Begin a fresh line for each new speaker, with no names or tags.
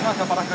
Una para acá.